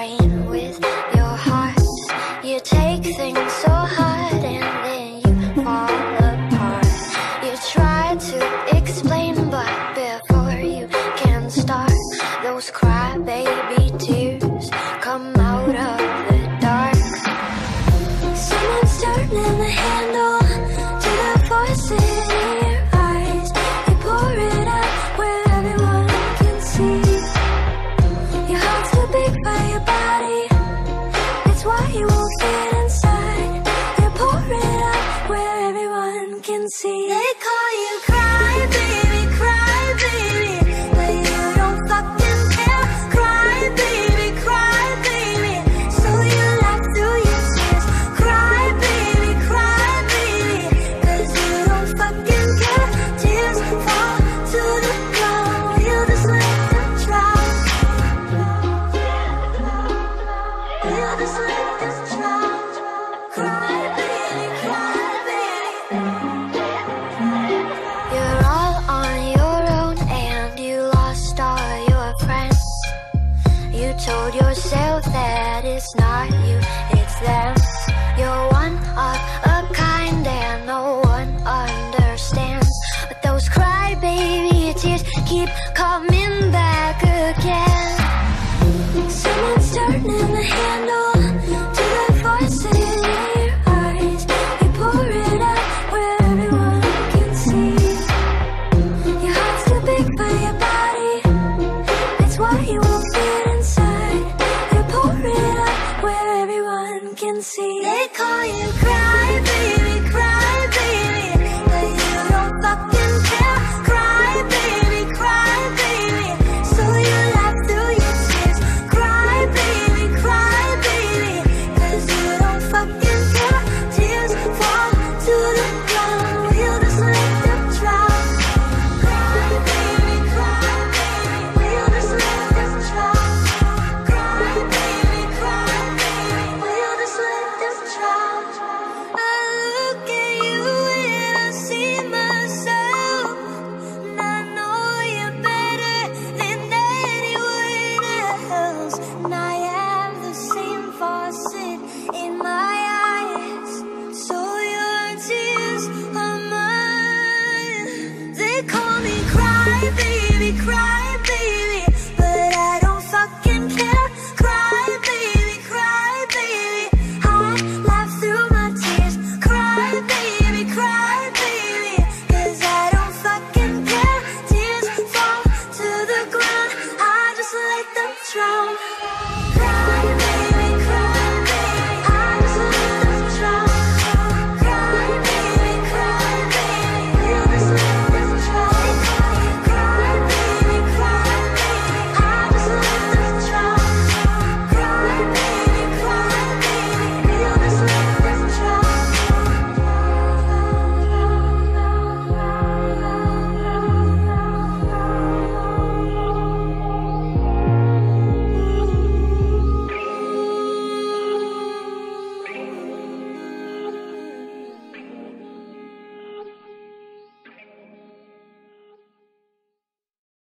brain with your heart. You take things so hard and then you fall apart. You try to explain, but before you can start, those cries. see. They call you crazy. told yourself that it's not you, it's them.